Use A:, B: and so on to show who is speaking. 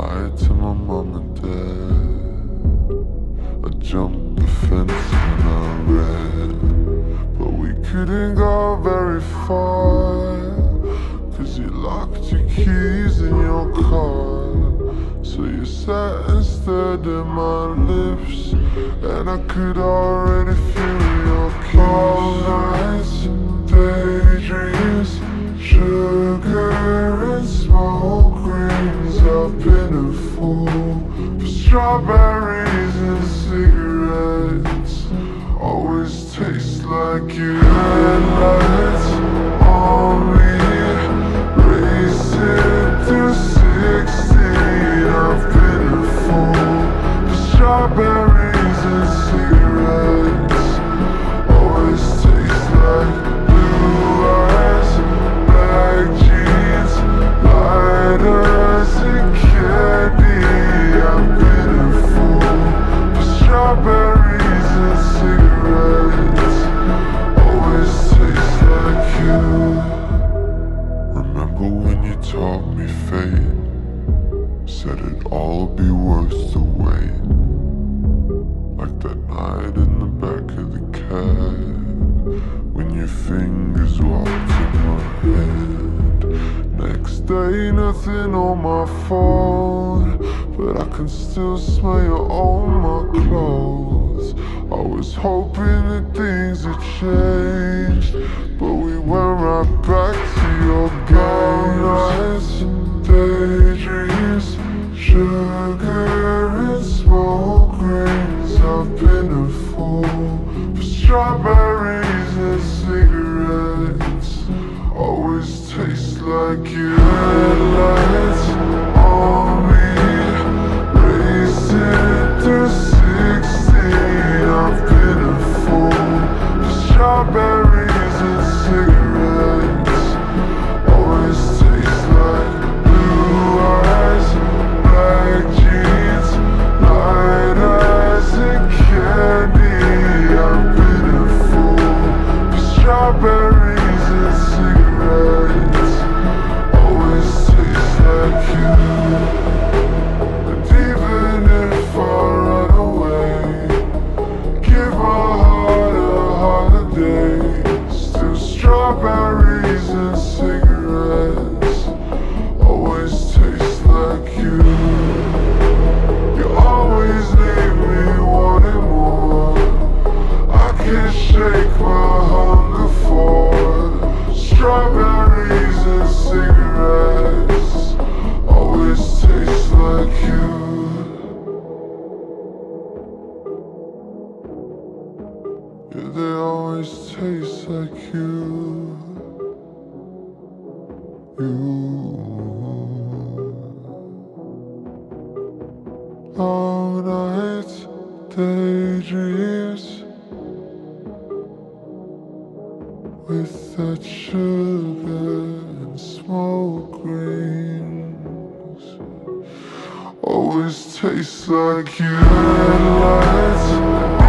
A: lied to my mom and dad. I jumped the fence when I ran. But we couldn't go very far. Cause you locked your keys in your car. So you sat and stared at my lips. And I could already feel your kiss. All nights, daydreams, sugar strawberries and cigarettes. Always taste like you. That night in the back of the cab. When your fingers walked in my head. Next day nothing on my phone But I can still smell you on my clothes. I was hoping that things had changed But we went right back to your games Daydreams, sugar and smoke rings I've been a fool. For strawberries and cigarettes Always taste like you Still strawberries and cigarettes always taste like you. You always leave me wanting more. I can't shake my hunger for strawberries and cigarettes. Yeah, they always taste like you. You. All night daydreams with that sugar and smoke rings. Always tastes like you. Headlights